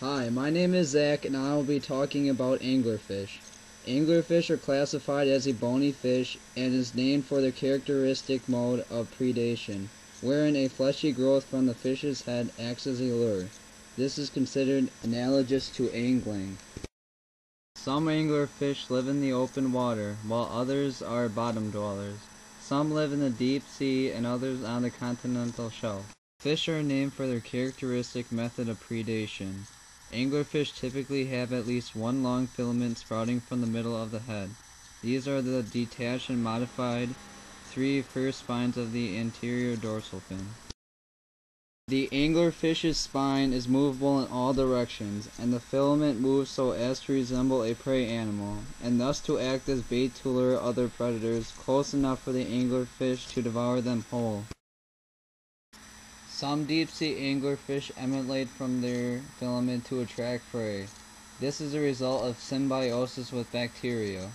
Hi, my name is Zach and I will be talking about anglerfish. Anglerfish are classified as a bony fish and is named for their characteristic mode of predation, wherein a fleshy growth from the fish's head acts as a lure. This is considered analogous to angling. Some anglerfish live in the open water, while others are bottom dwellers. Some live in the deep sea and others on the continental shelf. Fish are named for their characteristic method of predation. Anglerfish typically have at least one long filament sprouting from the middle of the head. These are the detached and modified three first spines of the anterior dorsal fin. The anglerfish's spine is movable in all directions, and the filament moves so as to resemble a prey animal, and thus to act as bait to lure other predators close enough for the anglerfish to devour them whole. Some deep-sea anglerfish emulate from their filament to attract prey. This is a result of symbiosis with bacteria.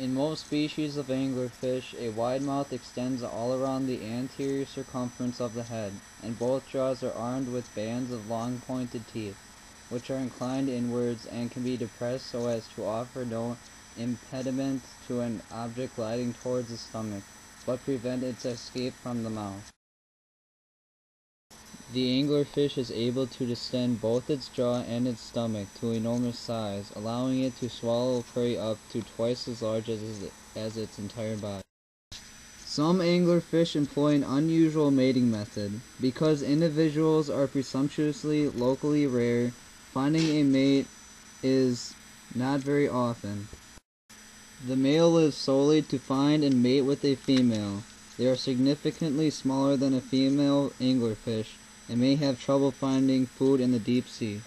In most species of anglerfish, a wide mouth extends all around the anterior circumference of the head, and both jaws are armed with bands of long pointed teeth, which are inclined inwards and can be depressed so as to offer no impediment to an object gliding towards the stomach, but prevent its escape from the mouth. The anglerfish is able to distend both its jaw and its stomach to enormous size, allowing it to swallow prey up to twice as large as, as its entire body. Some anglerfish employ an unusual mating method. Because individuals are presumptuously locally rare, finding a mate is not very often. The male lives solely to find and mate with a female. They are significantly smaller than a female anglerfish, and may have trouble finding food in the deep sea.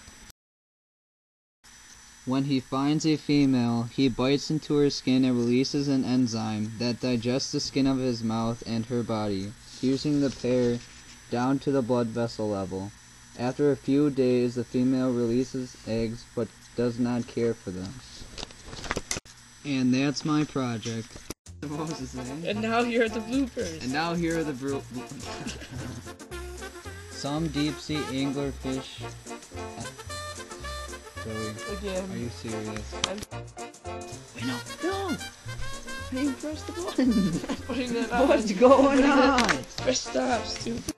When he finds a female, he bites into her skin and releases an enzyme that digests the skin of his mouth and her body, fusing the pair down to the blood vessel level. After a few days, the female releases eggs but does not care for them. And that's my project. And now here are the bloopers. And now here are the bro- Some deep sea anglerfish. Joey, Again. are you serious? I'm Wait, no, no! I didn't press the button. putting that on. What's going on? Press stop, stupid.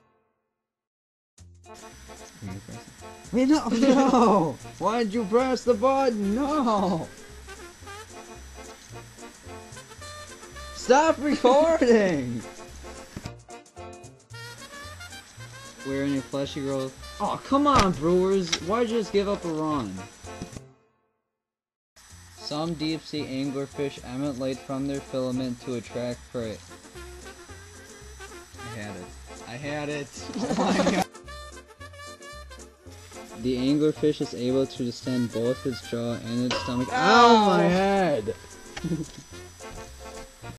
Wait, no, no! Why did you press the button? No! Stop recording! We're in your fleshy growth. Oh, come on, Brewers! Why'd you just give up a run? Some deep sea anglerfish emulate from their filament to attract prey. I had it. I had it! Oh my god! The anglerfish is able to distend both its jaw and its stomach. Ow, my head!